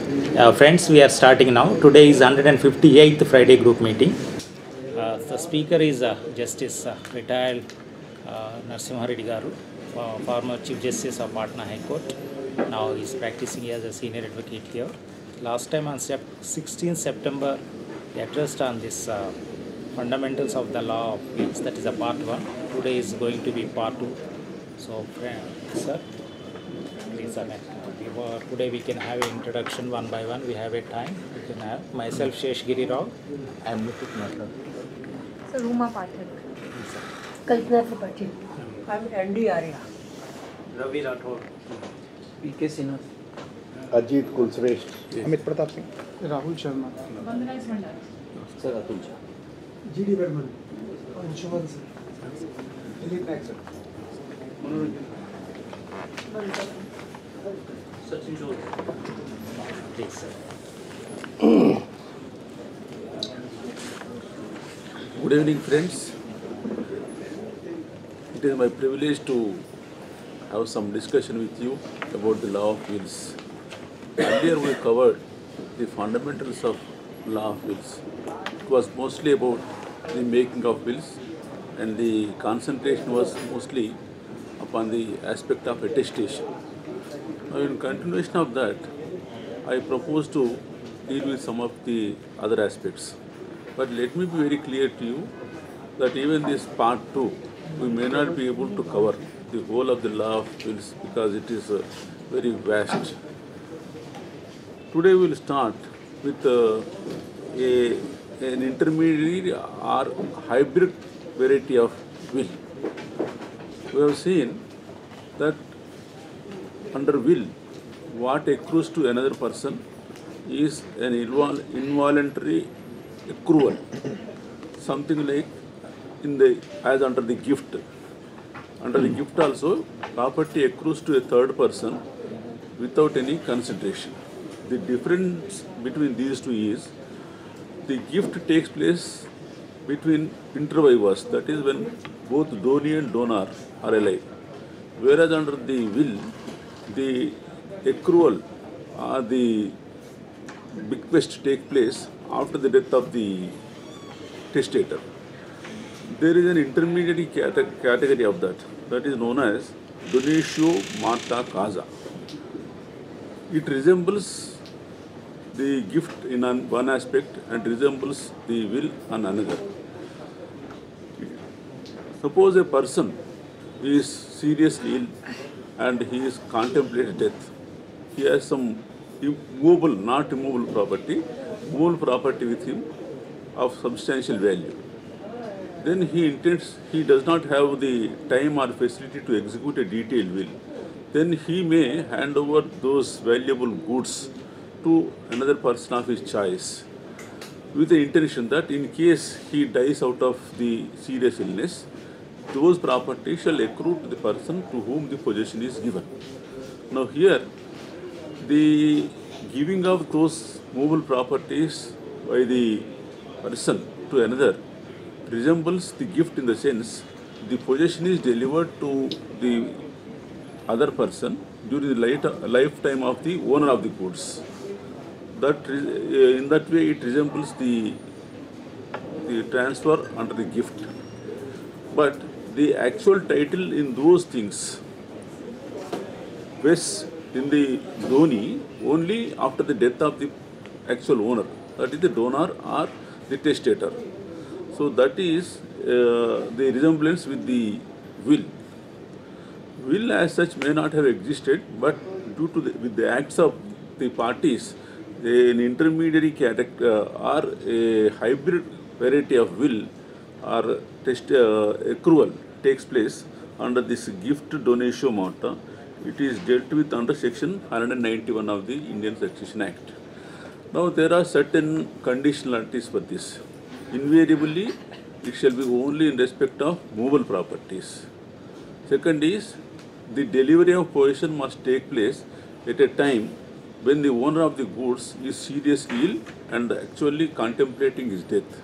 Uh, friends, we are starting now. Today is 158th Friday group meeting. Uh, the speaker is uh, Justice uh, retired uh, Narasimha Reddy Garu, uh, former Chief Justice of Patna High Court. Now he is practicing as a senior advocate here. Last time on sep- 16 September, he addressed on this uh, fundamentals of the law of wills. That is a part one. Today is going to be part two. So, friend, sir, please, I mean, we were- today we can have an introduction one by one. We have a time. We can have myself, Shesh Giri Rao. I am Mutut Mathur. So Ruma Pathak. Kalpana Tripathi I'm Andy Arya. Ravi Rathod. PK Sinha Ajit Kulshreshtha Amit Pratap Singh Rahul Sharma sir Atul Jha ji D Burman Anshuman sir Dilip Nayak sir Good evening, friends. It is my privilege to have some discussion with you about the law of wills. Earlier, we covered the fundamentals of law of wills. It was mostly about the making of wills, and the concentration was mostly upon the aspect of attestation. In continuation of that, I propose to deal with some of the other aspects. But let me be very clear to you that even this part two, we may not be able to cover the whole of the law of wills because it is uh, very vast. Today we will start with uh, a, an intermediary or hybrid variety of will. We have seen that under will, what accrues to another person is an invol- involuntary accrual, something like in the as under the gift. Under the gift also, property accrues to a third person without any consideration. The difference between these two is the gift takes place between inter vivos, that is when both donee and donor are alive. Whereas under the will, the accrual the bequest take place after the death of the testator. There is an intermediary cate- category of that, that is known as donatio mortis causa. It resembles the gift in one aspect and resembles the will on another. Suppose a person is seriously ill and he is contemplating death. He has some immovable, not immovable property, movable property with him of substantial value. Then he intends, he does not have the time or facility to execute a detailed will. Then he may hand over those valuable goods to another person of his choice with the intention that in case he dies out of the serious illness, those properties shall accrue to the person to whom the possession is given. Now here, the giving of those movable properties by the person to another resembles the gift in the sense the possession is delivered to the other person during the lifetime of the owner of the goods. That uh, in that way it resembles the the transfer under the gift. But the actual title in those things vests in the donee only after the death of the actual owner, that is the donor or the testator. So that is uh, the resemblance with the will. Will as such may not have existed, but due to the, with the acts of the parties, an intermediary character or a hybrid variety of will or test, uh, accrual takes place under this gift donatio mortis. It is dealt with under section 191 of the Indian Succession Act. Now there are certain conditionalities for this. Invariably, it shall be only in respect of movable properties. Second is the delivery of possession must take place at a time when the owner of the goods is seriously ill and actually contemplating his death.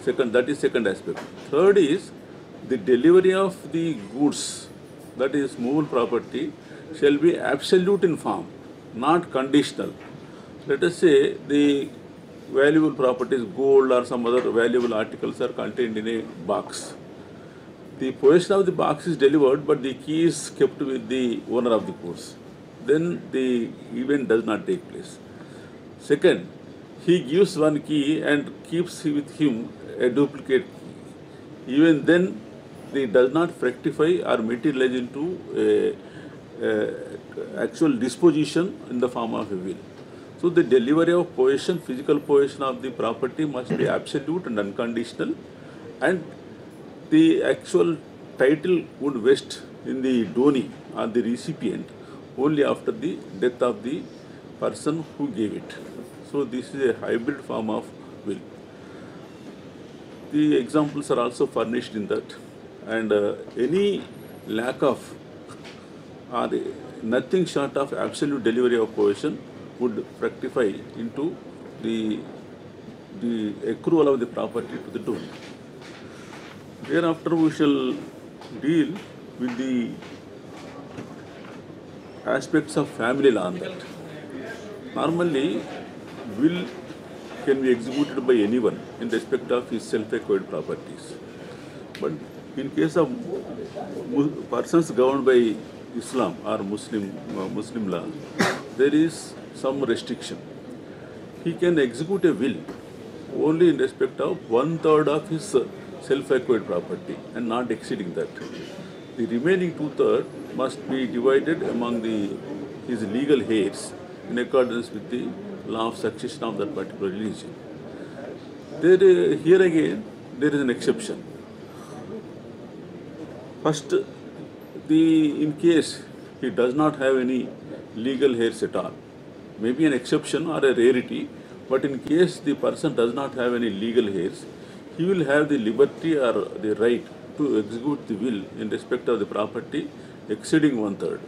Second, that is second aspect. Third is the delivery of the goods, that is movable property, shall be absolute in form, not conditional. let us say the valuable properties, gold or some other valuable articles are contained in a box. The possession of the box is delivered, but the key is kept with the owner of the course. Then the event does not take place. Second, he gives one key and keeps with him a duplicate key. Even then, it does not fructify or materialize into a, a actual disposition in the form of a will. So the delivery of possession, physical possession of the property must be absolute and unconditional, and the actual title would vest in the donee or the recipient only after the death of the person who gave it. So this is a hybrid form of will. The examples are also furnished in that, and uh, any lack of or nothing short of absolute delivery of possession would fructify into the the accrual of the property to the donor. Thereafter, we shall deal with the aspects of family law on that. Normally, will can be executed by anyone in respect of his self-acquired properties. But in case of persons governed by Islam or Muslim uh, Muslim law, there is some restriction. He can execute a will only in respect of one third of his self-acquired property and not exceeding that. The remaining two third must be divided among the his legal heirs in accordance with the law of succession of that particular religion. There, uh, here again, there is an exception. First, the in case he does not have any legal heirs at all, maybe an exception or a rarity, but in case the person does not have any legal heirs, he will have the liberty or the right to execute the will in respect of the property exceeding one third.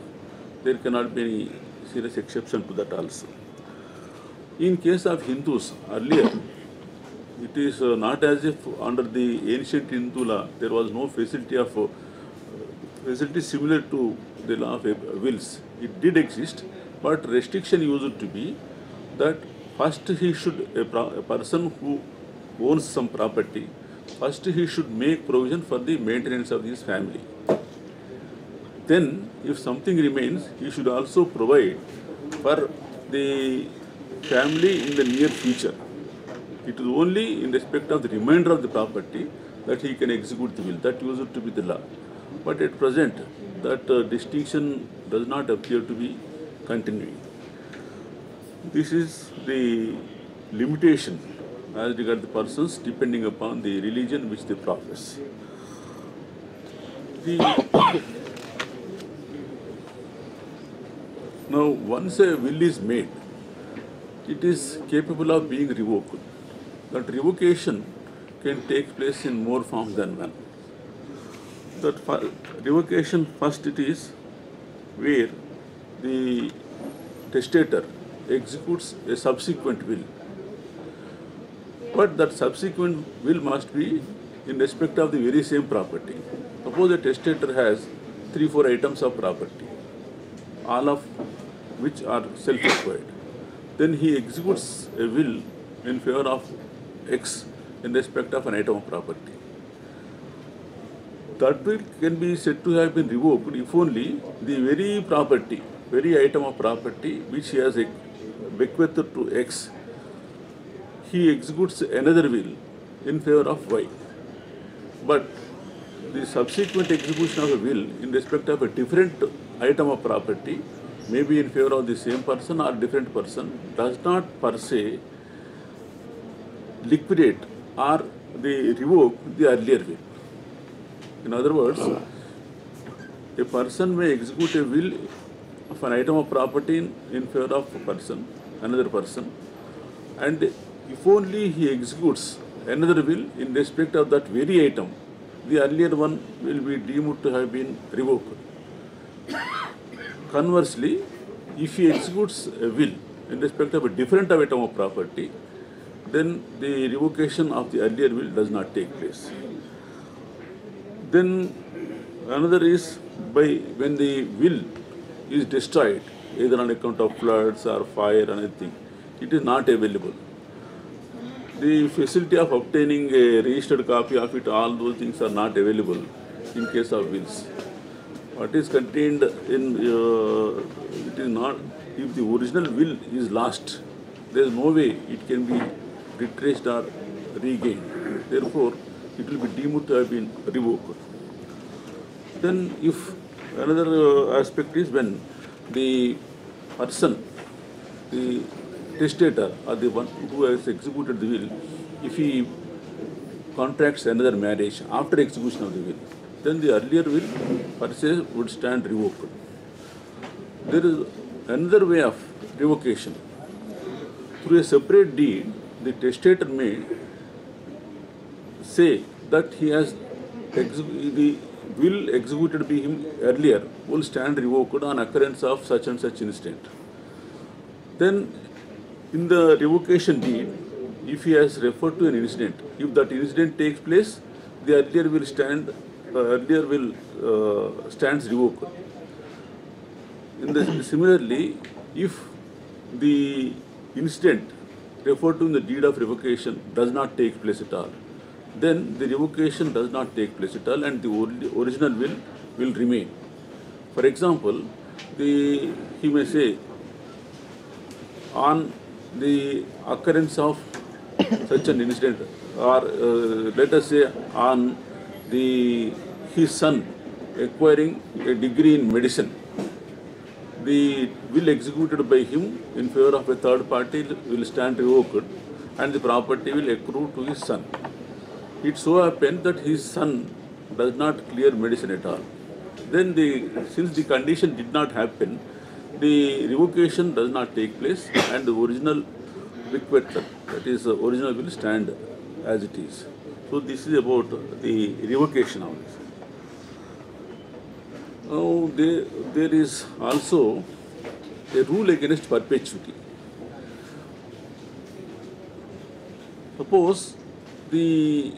There cannot be any serious exception to that also. In case of Hindus, earlier, it is uh, not as if under the ancient Hindu law there was no facility of uh, facility similar to the law of wills. It did exist, but restriction used to be that first he should a, a person who owns some property, first he should make provision for the maintenance of his family. Then, if something remains, he should also provide for the family in the near future. It is only in respect of the remainder of the property that he can execute the will. That used to be the law. But at present, that uh, distinction does not appear to be continuing. This is the limitation as regards the persons depending upon the religion which they profess. The now, once a will is made, it is capable of being revoked. That revocation can take place in more forms than one. That revocation first it is where the testator executes a subsequent will. But that subsequent will must be in respect of the very same property. Suppose a testator has three, four items of property, all of which are self-acquired. Then he executes a will in favor of X in respect of an item of property. That will can be said to have been revoked if only the very property, very item of property which he has bequeathed to X, he executes another will in favor of Y. But the subsequent execution of a will in respect of a different item of property, maybe in favor of the same person or different person, does not per se liquidate or they revoke the earlier will. In other words, a person may execute a will of an item of property in, in favor of a person, another person, and if only he executes another will in respect of that very item, the earlier one will be deemed to have been revoked. Conversely, if he executes a will in respect of a different item of property, then the revocation of the earlier will does not take place. Then another is by when the will is destroyed, either on account of floods or fire or anything, it is not available. The facility of obtaining a registered copy of it, all those things are not available in case of wills. What is contained in, uh, it is not, if the original will is lost, there is no way it can be retraced or regained. Therefore, it will be deemed to have been revoked. Then if another uh, aspect is when the person, the testator or the one who has executed the will, if he contracts another marriage after execution of the will, then the earlier will per se would stand revoked. There is another way of revocation. Through a separate deed, the testator may say that he has the will executed by him earlier will stand revoked on occurrence of such and such incident. Then, in the revocation deed, if he has referred to an incident, if that incident takes place, the earlier will stand, uh, earlier will uh, stands revoked. In the, similarly, if the incident referred to in the deed of revocation does not take place at all, then the revocation does not take place at all and the original will will remain. For example, the he may say on the occurrence of such an incident or uh, let us say on the his son acquiring a degree in medicine the will executed by him in favor of a third party will stand revoked and the property will accrue to his son. It so happened that his son does not clear medicine at all. Then the since the condition did not happen, the revocation does not take place and the original bequeather, that is the original will stand as it is. So this is about the revocation of this. Now, there, there is also a rule against perpetuity. Suppose the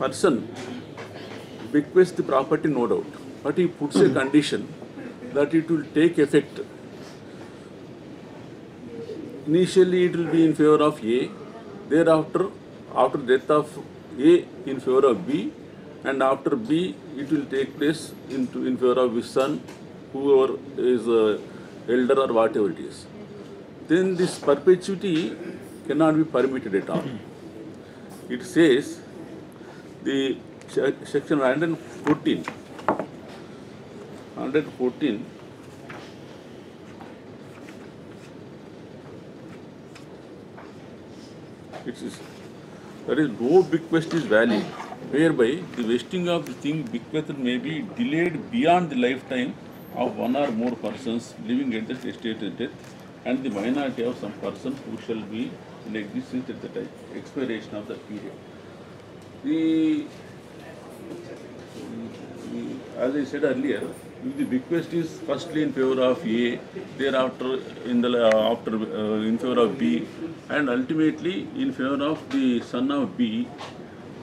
person bequests the property, no doubt, but he puts a condition that it will take effect. Initially, it will be in favor of A, thereafter, after death of A, in favor of B, and after B, it will take place into in favor of his son, whoever is uh, elder or whatever it is. Then this perpetuity cannot be permitted at all. It says the section 114 114 it is that is no bequest is valid whereby the vesting of the thing bequeathed may be delayed beyond the lifetime of one or more persons living at the testator's death and the minority of some person who shall be in existence at the time, expiration of the period. The, as I said earlier, the bequest is firstly in favor of A, thereafter in the uh, after uh, in favor of B, and ultimately in favor of the son of B,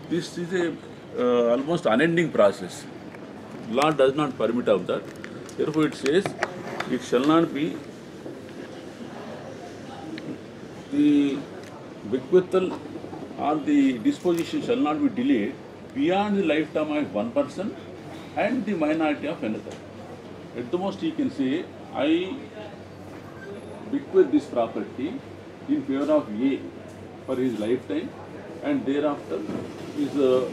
this is a uh, almost unending process. Law does not permit of that. Therefore, it says it shall not be the bequeathal or the disposition shall not be delayed beyond the lifetime of one person and the minority of another. At the most, he can say, I bequeath this property in favor of A for his lifetime and thereafter his uh,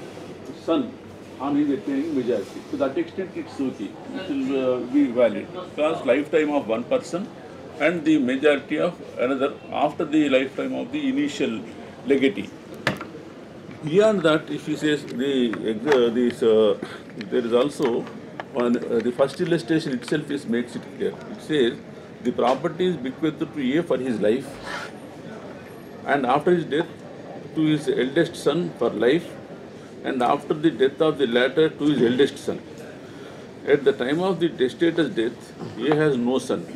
son on his attaining majority. To that extent, it's okay. It will uh, be valid because lifetime of one person and the majority of another after the lifetime of the initial legatee. Beyond that, if he says the uh, this, uh, there is also uh, the first illustration itself is makes it clear. It says the property is bequeathed to A for his life, and after his death to his eldest son for life, and after the death of the latter to his eldest son. At the time of the testator's death, A has no son.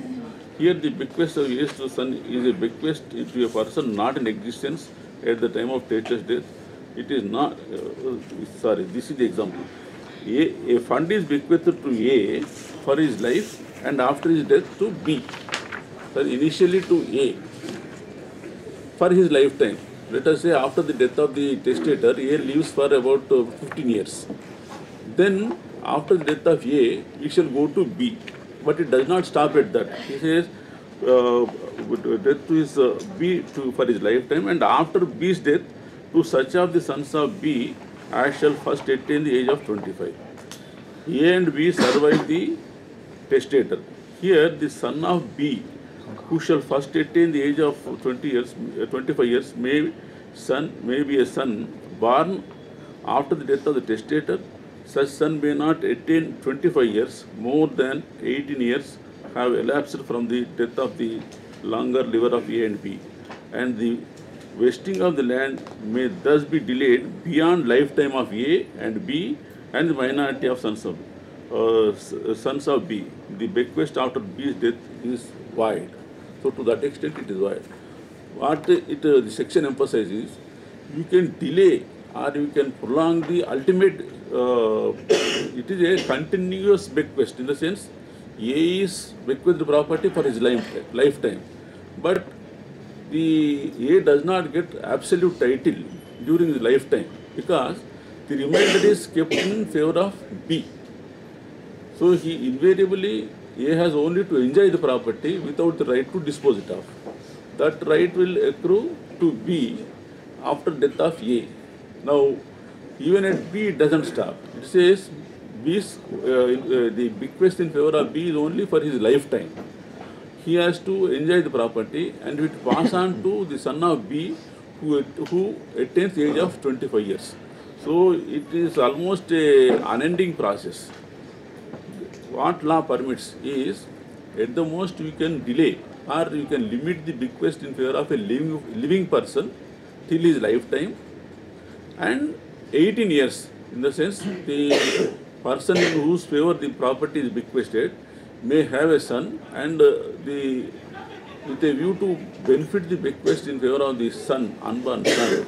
Here, the bequest of A's to son is a bequest to a person not in existence at the time of testator's death. It is not, uh, sorry, this is the example. A, a fund is bequeathed to A for his life and after his death to B. Sir, initially to A for his lifetime. Let us say after the death of the testator, A lives for about uh, 15 years. Then after the death of A, we shall go to B. But it does not stop at that. He says uh, death to his uh, B to, for his lifetime and after B's death to such of the sons of B as shall first attain the age of 25. A and B survive the testator. Here the son of B who shall first attain the age of 20 years, uh, 25 years may son may be a son born after the death of the testator. Such son may not attain 25 years, more than 18 years have elapsed from the death of the longer liver of A and B, and the vesting of the land may thus be delayed beyond lifetime of A and B and the minority of sons of uh, sons of B. The bequest after B's death is void. So to that extent it is void. What it uh, the section emphasizes, you can delay or you can prolong the ultimate. Uh, it is a continuous bequest in the sense A is bequeathed property for his life, lifetime, but the A does not get absolute title during the lifetime because the remainder is kept in favor of B. So he invariably A has only to enjoy the property without the right to dispose it of. That right will accrue to B after death of A. Now, even at B it doesn't stop. It says B's, uh, uh, the bequest in favor of B is only for his lifetime. He has to enjoy the property and it pass on to the son of B who, who attains the age of 25 years. So it is almost a unending process what law permits is at the most you can delay or you can limit the bequest in favor of a living, living person till his lifetime and 18 years in the sense the person in whose favor the property is bequested may have a son and uh, the with a view to benefit the bequest in favor of the son unborn son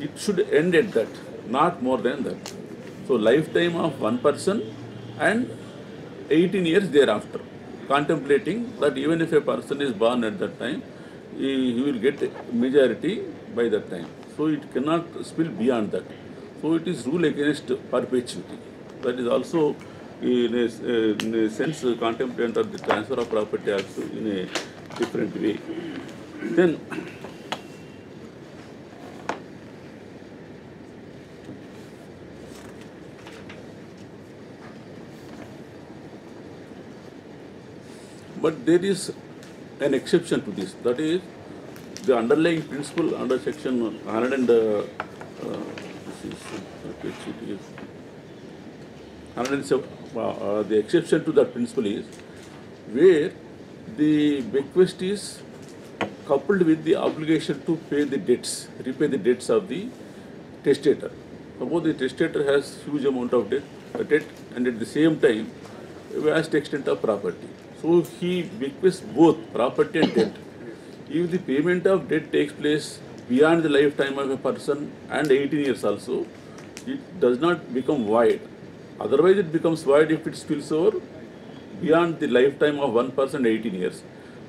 it should end at that not more than that so lifetime of one person and 18 years thereafter, contemplating that even if a person is born at that time, he, he will get majority by that time. So it cannot spill beyond that. So it is rule against perpetuity. That is also in a, in a sense contemplated of the transfer of property also in a different way. Then But there is an exception to this. That is the underlying principle under section 100 and uh, uh, this is 107, uh, the exception to that principle is where the bequest is coupled with the obligation to pay the debts, repay the debts of the testator. Suppose the testator has huge amount of debt, uh, debt and at the same time vast extent of property. So he bequests both property and debt. If the payment of debt takes place beyond the lifetime of a person and 18 years also, it does not become void. Otherwise, it becomes void if it spills over beyond the lifetime of one person 18 years.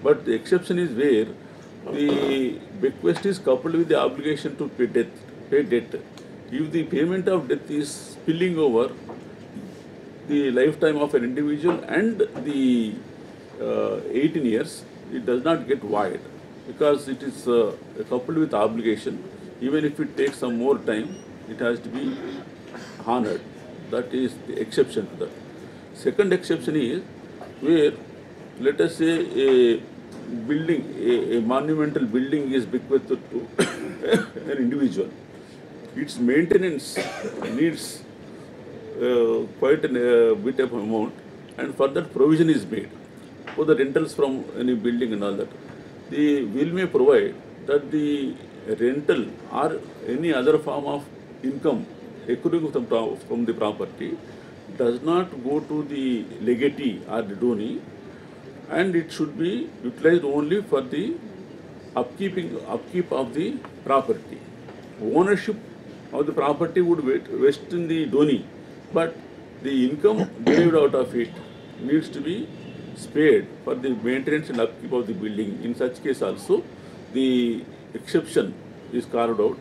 But the exception is where the bequest is coupled with the obligation to pay debt. Pay debt. If the payment of debt is spilling over the lifetime of an individual and the uh, 18 years, it does not get void because it is uh, coupled with obligation. Even if it takes some more time, it has to be honored. That is the exception to that. Second exception is where, let us say, a building, a, a monumental building is bequeathed to an individual. Its maintenance needs uh, quite a uh, bit of amount and for that provision is made for the rentals from any building and all that. The will may provide that the rental or any other form of income accruing from, from the property does not go to the legatee or the donee and it should be utilized only for the upkeeping upkeep of the property. Ownership of the property would vest in the donee, but the income derived out of it needs to be spared for the maintenance and upkeep of the building. In such case also, the exception is carved out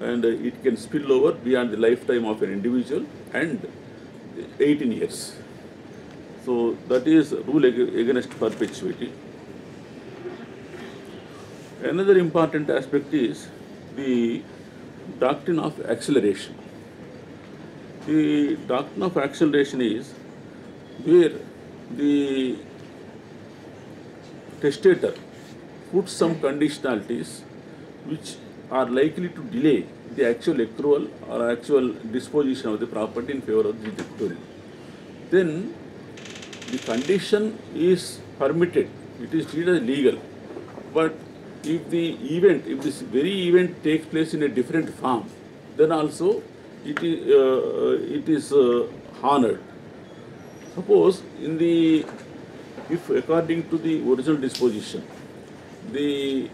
and uh, it can spill over beyond the lifetime of an individual and 18 years. So that is rule ag- against perpetuity. Another important aspect is the doctrine of acceleration. The doctrine of acceleration is where the testator puts some conditionalities which are likely to delay the actual accrual or actual disposition of the property in favor of the debtor. Then the condition is permitted, it is treated as legal. But if the event, if this very event takes place in a different form, then also it is, uh, it is uh, honored. Suppose in the, if according to the original disposition, the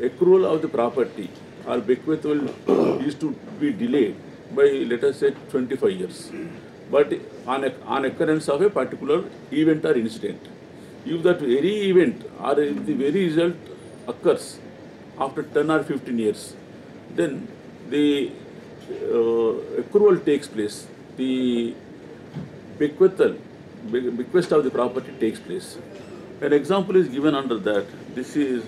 accrual of the property or bequeathal is to be delayed by let us say 25 years. But on, a, on occurrence of a particular event or incident if that very event or the very result occurs after 10 or 15 years then the uh, accrual takes place. The bequest of the property takes place. An example is given under that. This is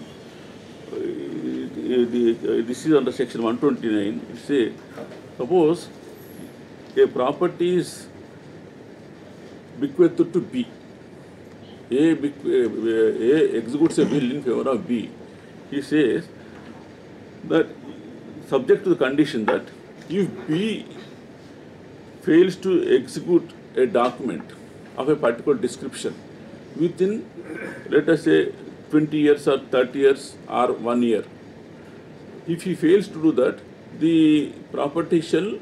the, uh, this is under section 129. It say, suppose a property is bequeathed to B. A, uh, A executes a will in favor of B. He says that subject to the condition that if B fails to execute a document of a particular description within, let us say, 20 years or 30 years or one year. If he fails to do that, the property shall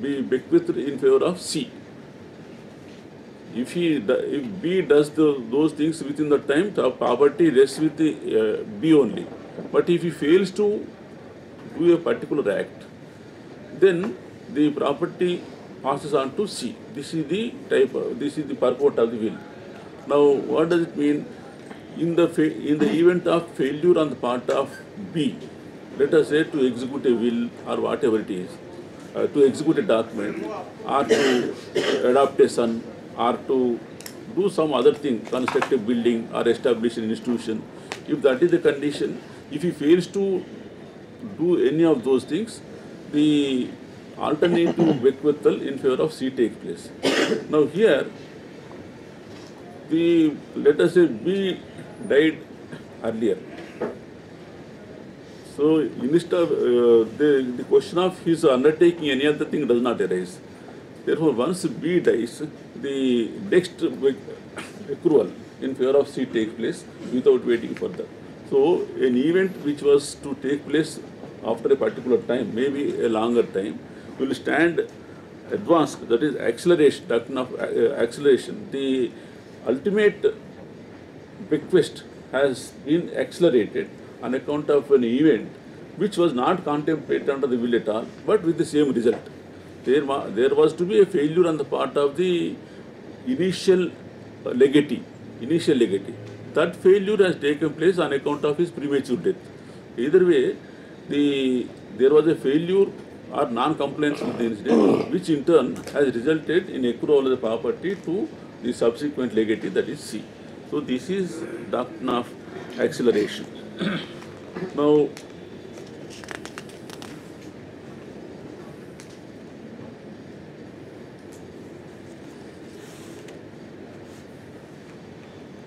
be bequeathed in favor of C. If he, if B does the, those things within the time, the property rests with the uh, B only. But if he fails to do a particular act, then the property passes on to C. This is the type, of, this is the purport of the will. Now, what does it mean? In the in the event of failure on the part of B, let us say to execute a will or whatever it is, uh, to execute a document, or to adopt a son, or to do some other thing, construct a building or establish an institution. If that is the condition, if he fails to do any of those things, the alternative bequeathal in favor of C takes place. Now here, the let us say B died earlier. So instead uh, the, the question of his undertaking any other thing does not arise. Therefore, once B dies, the next accrual in favor of C takes place without waiting for that. So an event which was to take place after a particular time, maybe a longer time, will stand advanced, that is acceleration, doctrine of uh, acceleration. The ultimate bequest has been accelerated on account of an event which was not contemplated under the will at all, but with the same result. There, there was to be a failure on the part of the initial uh, legatee, initial legatee. That failure has taken place on account of his premature death. Either way, the there was a failure or non-compliance with the incident, which in turn has resulted in accrual of the property to the subsequent legatee, that is C. So this is doctrine of acceleration. now,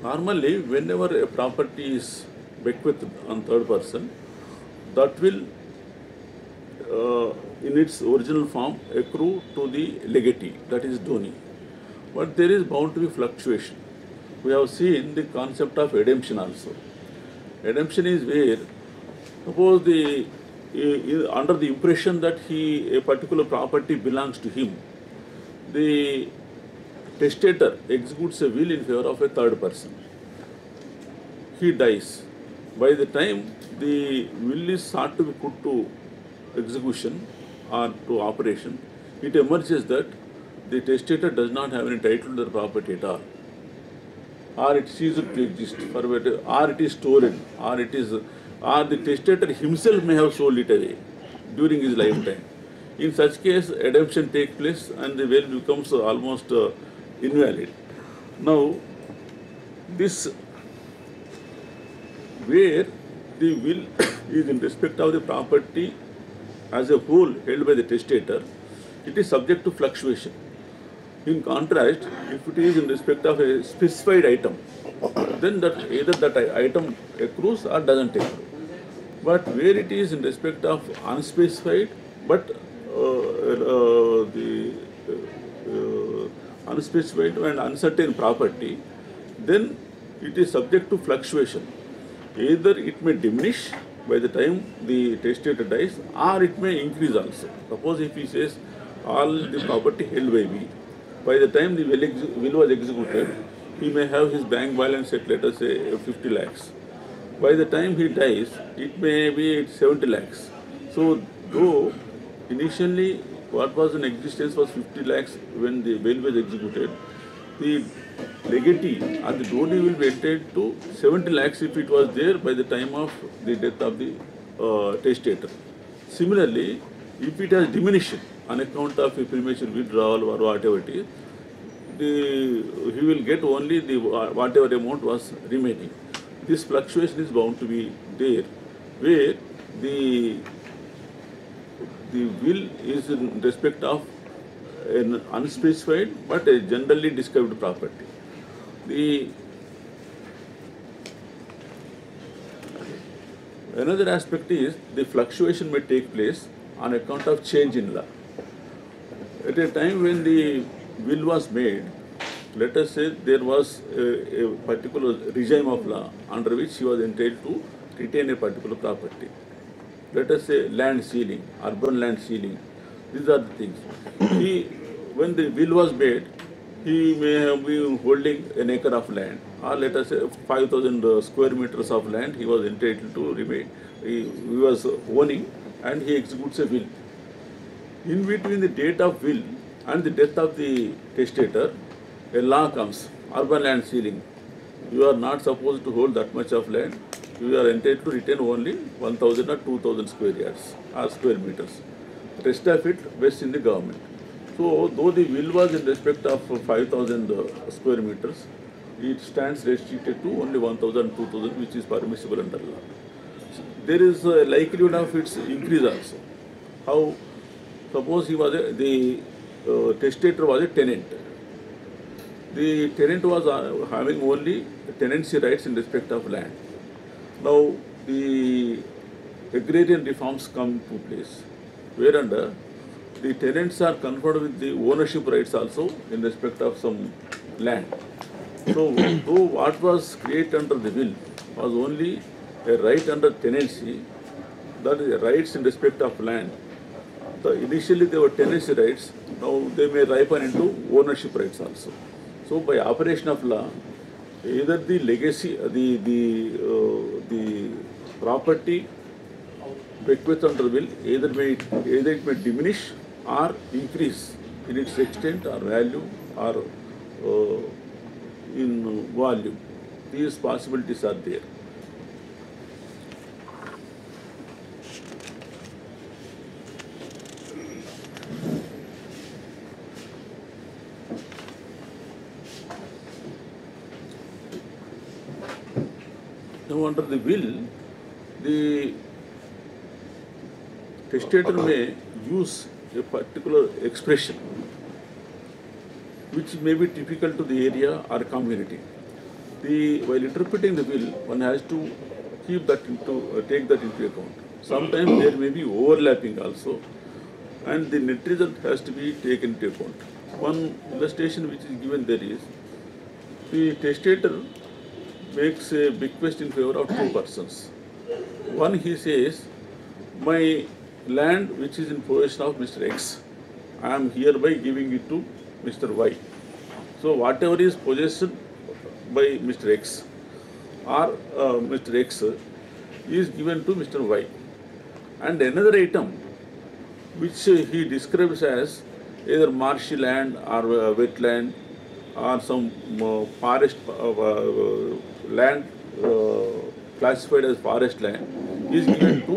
normally whenever a property is bequeathed on third person, that will uh, in its original form accrue to the legatee, that is donee. But there is bound to be fluctuation. We have seen the concept of ademption also. Ademption is where, suppose the i- under the impression that he a particular property belongs to him, the testator executes a will in favor of a third person. He dies. By the time the will is sought to be put to execution or to operation, it emerges that the testator does not have any title to the property at all. Or it ceased to exist, or it is stolen, or it is, or the testator himself may have sold it away during his lifetime. In such case, ademption takes place and the will becomes almost uh, invalid. Now, this where the will is in respect of the property as a whole held by the testator, it is subject to fluctuation. In contrast, if it is in respect of a specified item, then that either that item accrues or doesn't accrue. But where it is in respect of unspecified, but uh, uh, the uh, unspecified and uncertain property, then it is subject to fluctuation. Either it may diminish by the time the testator dies, or it may increase also. Suppose if he says all the property held by me, by the time the will, was executed, he may have his bank balance at let us say 50 lakhs. By the time he dies, it may be 70 lakhs. So, though initially what was in existence was 50 lakhs when the will was executed, the legatee or the donee will be entitled to 70 lakhs if it was there by the time of the death of the uh, testator. Similarly, if it has diminished on account of premature withdrawal or whatever it is, the, he will get only the whatever amount was remaining. This fluctuation is bound to be there, where the the will is in respect of an unspecified but a generally described property. The another aspect is the fluctuation may take place on account of change in law. At a time when the will was made, let us say there was a, a particular regime of law under which he was entitled to retain a particular property. Let us say land ceiling, urban land ceiling. These are the things. He, when the will was made, he may have been holding an acre of land, or let us say 5,000 uh, square meters of land he was entitled to remain. He, he was owning, and he executes a will. In between the date of will and the death of the testator, a law comes, urban land ceiling. You are not supposed to hold that much of land. You are entitled to retain only 1000 or 2000 square yards or square meters. Rest of it vests in the government. So, though the will was in respect of 5000 uh, square meters, it stands restricted to only 1000, 2000, which is permissible under law. There is a likelihood of its increase also. How suppose he was a, the uh, testator was a tenant. The tenant was uh, having only tenancy rights in respect of land. Now the agrarian reforms come to place, whereunder the tenants are conferred with the ownership rights also in respect of some land. So though what was created under the will was only a right under tenancy, that is rights in respect of land. The, initially they were tenancy rights, now they may ripen into ownership rights also. So by operation of law, either the legacy, uh, the the uh, the property bequeathed under will either may either it may diminish or increase in its extent or value or uh, in volume. These possibilities are there. Under the will, the testator may use a particular expression which may be typical to the area or community. The, while interpreting the will, one has to keep that into, uh, take that into account. Sometimes there may be overlapping also, and the net result has to be taken into account. One illustration which is given there is, the testator makes a bequest in favor of two persons. One he says, my land which is in possession of Mr. X, I am hereby giving it to Mr. Y. So whatever is possessed by Mr. X or uh, Mr. X is given to Mr. Y. And another item which he describes as either marshy land or uh, wetland or some uh, forest uh, uh, land uh, classified as forest land is given to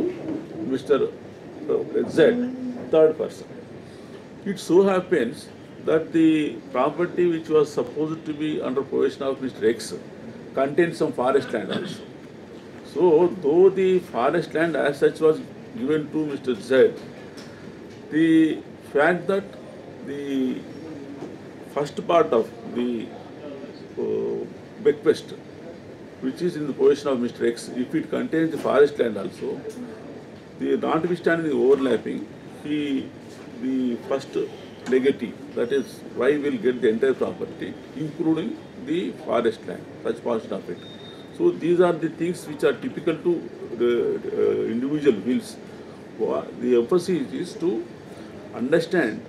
Mr. uh, Z, third person. It so happens that the property which was supposed to be under possession of Mr. X contains some forest land also. So, though the forest land as such was given to Mr. Z, the fact that the first part of the uh, bequest, which is in the possession of Mr. X, if it contains the forest land also, the notwithstanding the overlapping, he, the first legatee, that is why will get the entire property, including the forest land, such portion of it. So these are the things which are typical to the uh, individual wills. The emphasis is to understand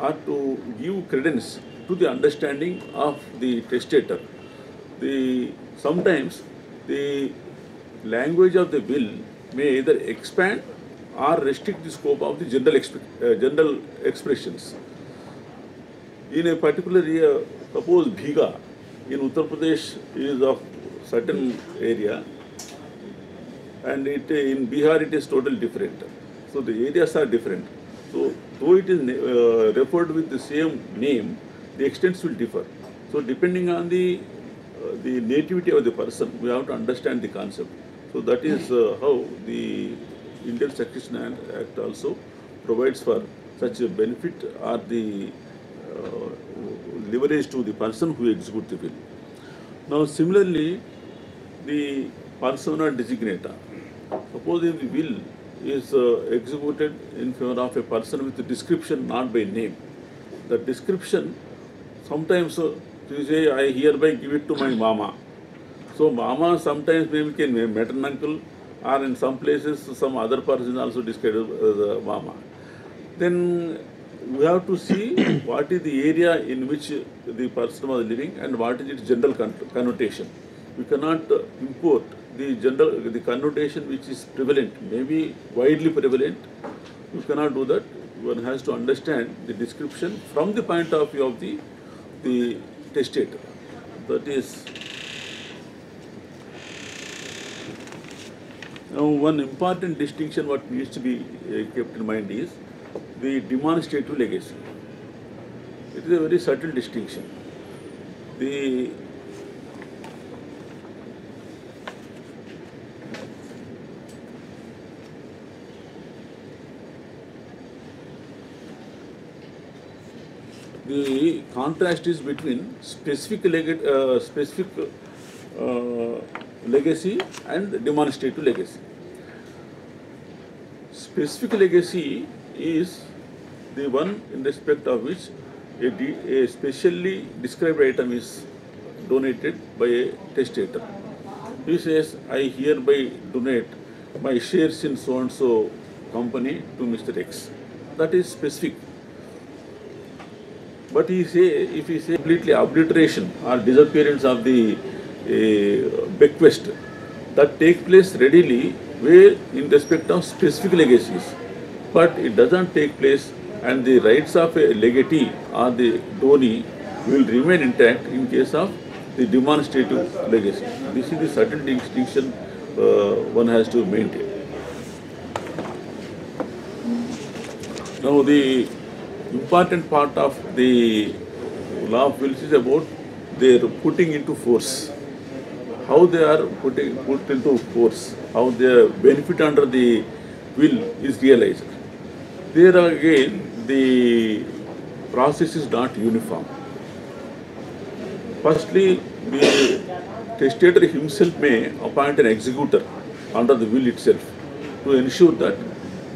or to give credence to the understanding of the testator. The, sometimes the language of the will may either expand or restrict the scope of the general, expe- uh, general expressions. In a particular area, suppose Bigha in Uttar Pradesh is of certain area and it, in Bihar it is totally different. So the areas are different. So though it is uh, referred with the same name, the extents will differ. So depending on the the nativity of the person, we have to understand the concept. So that is uh, how the Indian Succession Act also provides for such a benefit or the uh, leverage to the person who executes the will. Now similarly, the persona designata. Suppose if the will is uh, executed in favor of a person with a description not by name. The description, sometimes uh, you say, I hereby give it to my mama. So mama sometimes maybe can maternal uncle or in some places some other person also described as uh, mama. Then we have to see what is the area in which the person was living and what is its general connotation. We cannot uh, import the general, the connotation which is prevalent, maybe widely prevalent. We cannot do that. One has to understand the description from the point of view of the, the testator. That is Now, one important distinction what needs to be uh, kept in mind is the demonstrative legacy. It is a very subtle distinction. The the contrast is between specific leg- uh, specific uh, legacy and demonstrative legacy. Specific legacy is the one in respect of which a, a specially described item is donated by a testator. He says, I hereby donate my shares in so and so company to Mr. X. That is specific. But he say, if he say completely obliteration or disappearance of the uh, bequest, that take place readily where in respect of specific legacies. But it doesn't take place and the rights of a legatee or the donee will remain intact in case of the demonstrative legacy. This is the certain distinction uh, one has to maintain. Now the important part of the law of wills is about their putting into force. How they are putting put into force, how their benefit under the will is realized. There again the process is not uniform. Firstly, the testator himself may appoint an executor under the will itself to ensure that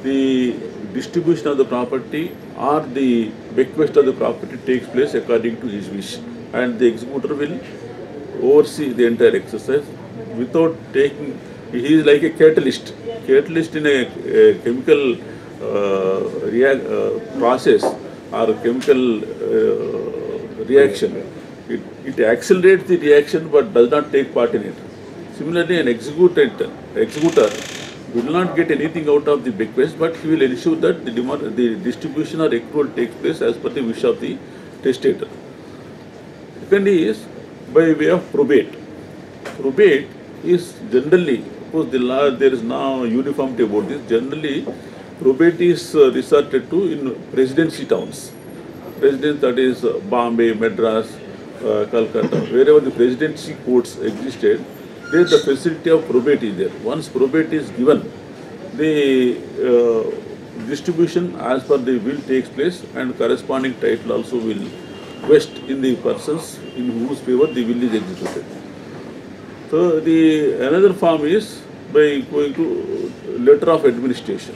the distribution of the property or the bequest of the property takes place according to his wish. And the executor will oversee the entire exercise without taking, he is like a catalyst. Catalyst in a, a chemical uh, uh, process or chemical uh, reaction. It, it accelerates the reaction but does not take part in it. Similarly, an executed, executor will not get anything out of the bequest, but he will ensure that the, demand, the distribution or accrual takes place as per the wish of the testator. Second is by way of probate. Probate is generally, of course, the law there is now uniformity about this. Generally, probate is uh, resorted to in presidency towns. President that is uh, Bombay, Madras, uh, Calcutta, wherever the presidency courts existed, there the facility of probate is there. Once probate is given, the uh, distribution as per the will takes place and corresponding title also will vest in the persons in whose favor the will is executed. So the another form is by going to letter of administration.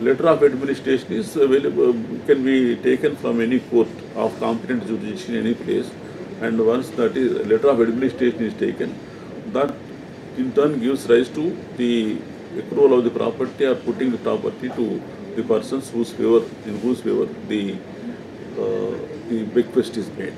Letter of administration is available, can be taken from any court of competent jurisdiction, any place. And once that is, letter of administration is taken, that in turn gives rise to the accrual of the property or putting the property to the persons whose favor, in whose favor the, uh, the bequest is made.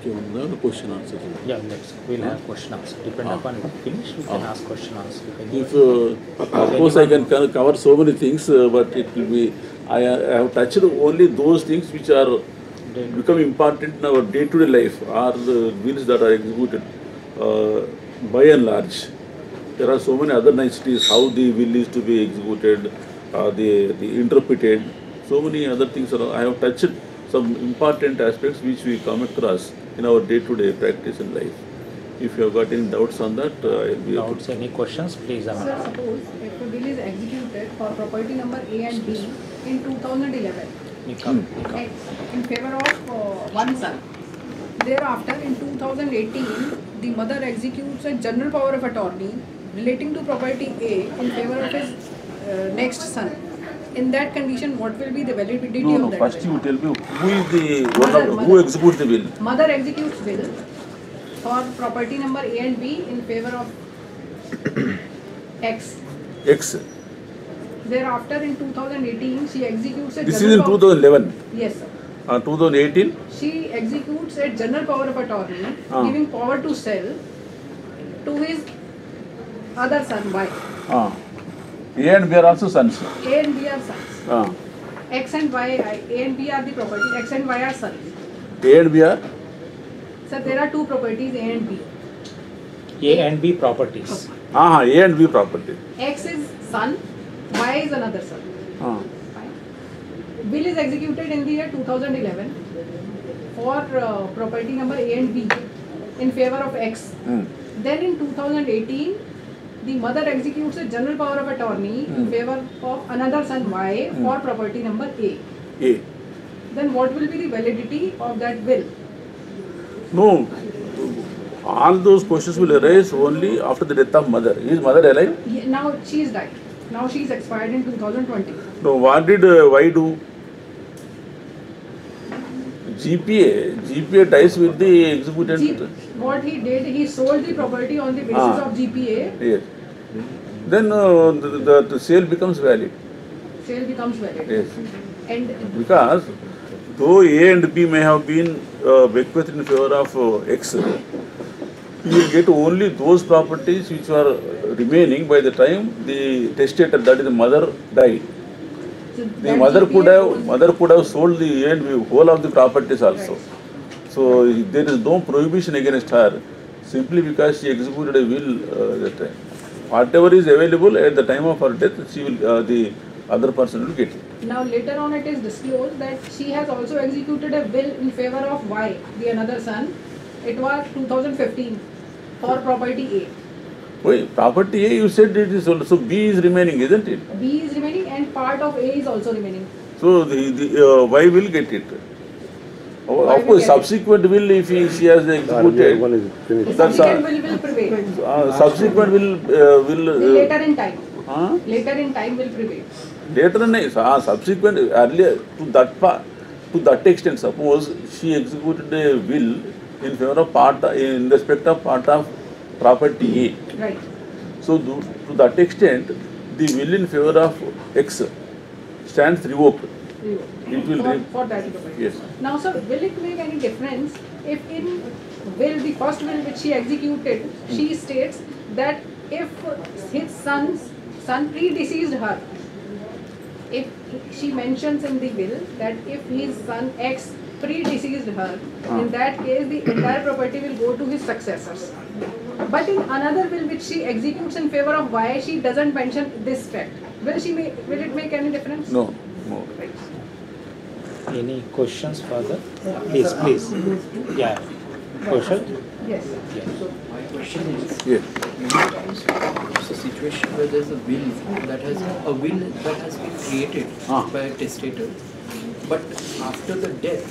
Okay, one question answer. Yeah, let's, we'll have question answer. Depend upon finish, we can ask question answer. If, uh, of course, I can cover so many things, uh, but it will be, I, I have touched only those things which are become important in our day-to-day life, are the wills that are executed uh, by and large. There are so many other niceties, how the will is to be executed, uh, the, the interpreted, so many other things are, I have touched some important aspects which we come across in our day-to-day practice in life. If you have got any doubts on that, uh, I'll be able to. Any questions, please, Sir, Amanda. suppose if a bill is executed for property number A and B in 2011 You come, you come. In favor of uh, one son. Thereafter, in 2018, the mother executes a general power of attorney relating to property A in favor of his uh, next son. In that condition, what will be the validity No, of no, that first will? you tell me who is the, Mother, of, who executes the will? Mother executes will for property number A and B in favor of X. X. Thereafter, in 2018, she executes a This is in power- 2011. Yes, sir. Uh, 2018, She executes a general power of attorney, Ah. giving power to sell to his other son, Y. uh, A and B are also sons. A and B are sons. Uh, X and Y, A and B are the property, X and Y are sons. A and B are, So there are two properties, A and B. A and B properties. uh, A and B property. X is son, Y is another son. Uh, Fine. Bill is executed in the year 2011 for uh, property number A and B in favor of X. mm, Then in 2018, the mother executes a general power of attorney in Hmm. favor of another son Y for property number A. A. Then what will be the validity of that will? No, all those questions will arise only after the death of mother. Is mother alive? Ye- Now she is died. Now she is expired in 2020. No, what did uh, why do? GPA, GPA ties with the executed. G- what he did, he sold the property on the basis Ah. of GPA. Yes. Then uh, the, the, the sale becomes valid. Sale becomes valid. Yes. And Because though A and B may have been uh, bequeathed in favor of uh, X, you will get only those properties which are remaining by the time the testator, that is the mother, died. so The mother GPA could have mother could have sold the A and B, whole of the properties also. So there is no prohibition against her simply because she executed a will uh, that time. Whatever is available at the time of her death, she will uh, the other person will get it. Now later on it is disclosed that she has also executed a will in favor of Y, the another son. It was 2015 for property A. Wait, property A, you said it is also, so B is remaining, isn't it? B is remaining and part of A is also remaining. So the, the uh, Y will get it. Oh, of course, get it. subsequent will, if he, she has Earlier executed, one is That's subsequent will will prevail. uh, subsequent will, uh, will. Uh, Later in time. huh? Later in time will prevail. Later on, uh, subsequent, earlier, to that part, to that extent, suppose she executed a will in favor of part, in respect of part of property A. Right. So to, to that extent, the will in favor of X stands revoked. It will For, for that property. Yes. Now, sir, will it make any difference if in will, the first will which she executed, hmm. she states that if his son's son predeceased her, if she mentions in the will that if his son X predeceased her, ah. in that case the entire property will go to his successors. But in another will which she executes in favor of Y, she doesn't mention this fact. Will she make, will it make any difference? No, no. Right. Any questions further? Please, please. Yeah. Question? Yes. Yeah. My question is, Yeah. it's a situation where there's a will that has, a will that has been created Ah. by a testator. But after the death,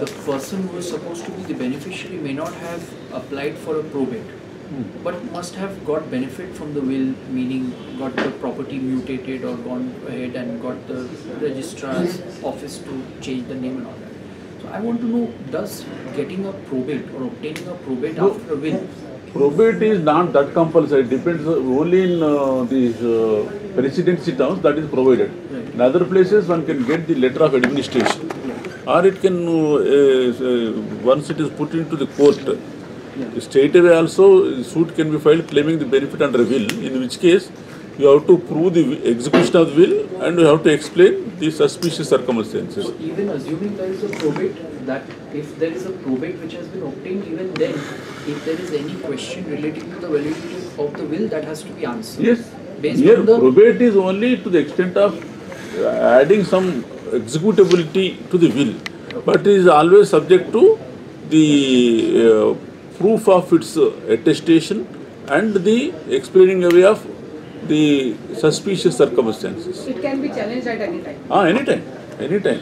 the person who is supposed to be the beneficiary may not have applied for a probate. But must have got benefit from the will, meaning got the property mutated or gone ahead and got the registrar's office to change the name and all that. So I want to know, does getting a probate or obtaining a probate No. after a will Probate is not that compulsory, it depends only in uh, these uh, residency towns that is provided. Right. In other places, one can get the letter of administration. Or it can, uh, uh, once it is put into the court, straight away also, suit can be filed claiming the benefit under will, in which case you have to prove the execution of the will and you have to explain the suspicious circumstances. So even assuming there is a probate, that if there is a probate which has been obtained, even then, if there is any question relating to the validity of the will, that has to be answered. Yes, Based here on the probate is only to the extent of uh, adding some executability to the will, but it is always subject to the uh, proof of its uh, attestation and the explaining away of the suspicious circumstances. It can be challenged at any time. Ah, anytime, anytime.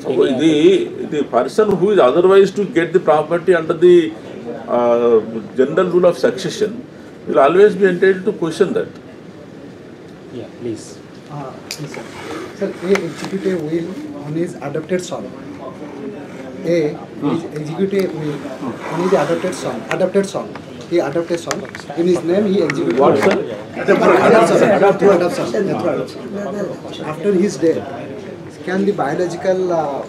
So the, the person who is otherwise to get the property under the uh, general rule of succession will always be entitled to question that. Yeah, please. Uh, yes, sir. Sir, A execute a will on his adopted son. A is executed, a will on his adopted son. Adopted son. He adopted son. In his name, he executed. What, sir? Adoption. Through adoption. Yeah, through adoption. After his death, can the biological uh,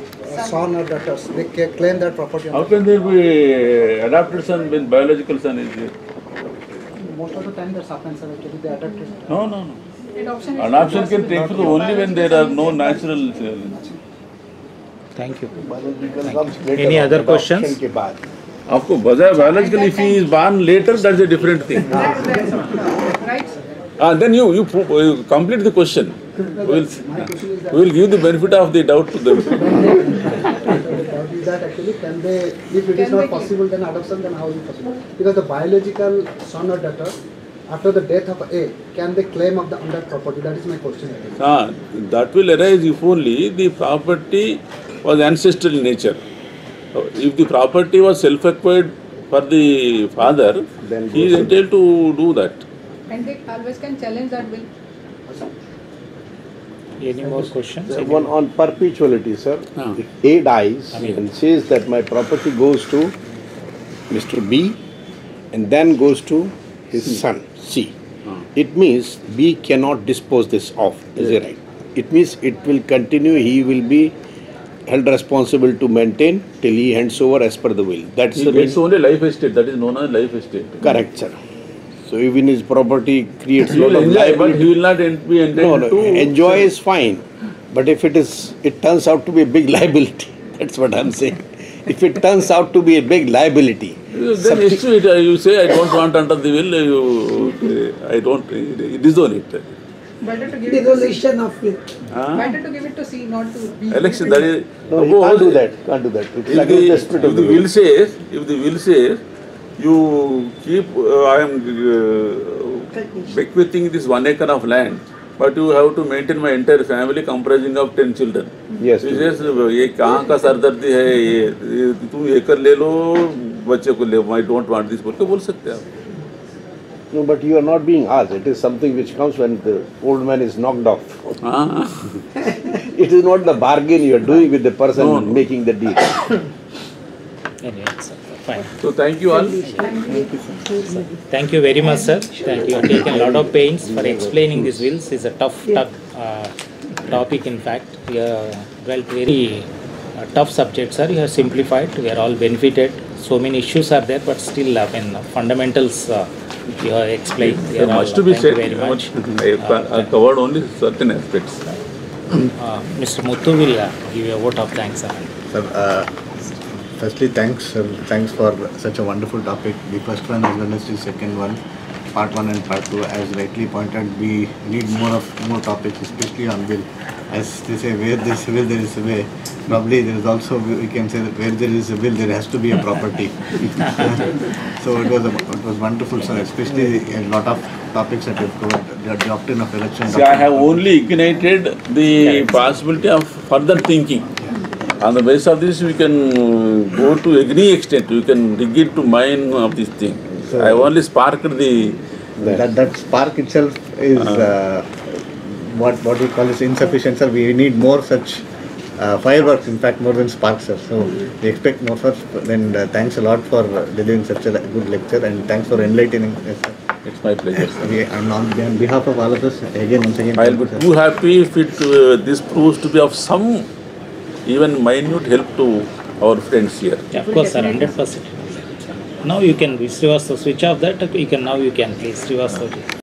son or daughters they ca- claim that property? How can there be adopted son when biological son is there? Most of the time, that happens. sir, Actually, they adopted. No, no, no. Adoption is Adoption can take place only when there are no natural. uh, Any on, other adoption questions? के बाद. Is born later, that's a different thing. That- that's all. Right? Ah, then you, you you complete the question. We will, we will give the benefit of the doubt to them. That actually can they, if it Can is not possible, then adoption, then how is it possible? Because the biological son or daughter, after the death of A, can they claim of the on property? That is my question. Ah, that will arise if only the property was ancestral in nature. If the property was self-acquired for the father, Then he is entitled to do that. And they always can challenge that will. Any more questions? Sir, One on perpetuality, sir. Ah. If A dies Amen. and says that my property goes to Mr. B and then goes to his son, C. It means B cannot dispose this off, is it right? It means it will continue, he will be held responsible to maintain till he hands over as per the will. That's He the gets only life estate, that is known as life estate. Correct, sir. So even his property creates lot of enjoy, but liability. he will not be entitled no, to. enjoy is fine, but if it is, it turns out to be a big liability, that's what I'm saying. If it turns out to be a big liability, Then it, uh, you say, I don't want under the will, you, I don't, disown it. Better to give it to C. of. Ah, Better to give it to C, not to B. Election, that is. no, you can't do that, can't do that. It's If against the the, spirit if the will says, if the will says, you keep, uh, I am uh, bequeathing this one acre of land, but you have to maintain my entire family comprising of ten children. Yes, He says, ये कहाँ का सरदर्दी है ये ये तुम एकर ले लो बच्चे को ले आई डोंट वांट दिस बोल के बोल सकते हैं आप No, but you are not being asked, it is something which comes when the old man is knocked off. हाँ It is not the bargain you are doing with the person No, no. making the deal. Any answer? Fine. So thank you all. Thank you very much, sir. Thank you. You have taken a lot of pains for explaining these wills. It's a tough, tough uh, topic in fact. You have dwelt very uh, tough subject, sir. You have simplified. We are all benefited. So many issues are there, but still, I mean, fundamentals uh, you have explained. We There are much to be thank you said, very much. I I Uh, covered only certain aspects. uh, Mr. Muthu will uh, give you a vote of thanks, sir. Sir, uh, firstly, thanks, sir. Thanks for such a wonderful topic. The first one as well as the second one, part one and part two. As rightly pointed, we need more of more topics, especially on will. As they say, where there is a will, there is a way. Probably there is also we can say that where there is a will, there has to be a property. so it was a, it was wonderful, sir. Especially a lot of topics that you've covered. The doctrine of election. See, I have only ignited the possibility of further thinking. On the basis of this, we can go to any extent, we can dig into to mine of this thing. I only sparked the, That, that spark itself is uh, what what we call is insufficient, sir. We need more such uh, fireworks, in fact, more than sparks, sir. So we expect more such. Then uh, thanks a lot for uh, delivering such a good lecture and thanks for enlightening us. sir. it's my pleasure. sir. We, and on, on behalf of all of us, again, once again, I'll be you, sir. too happy if it, uh, this proves to be of some even minute help to our friends here. Yeah, of course, sir, hundred percent. Now you can reverse the switch off that. You can now you can please reverse the.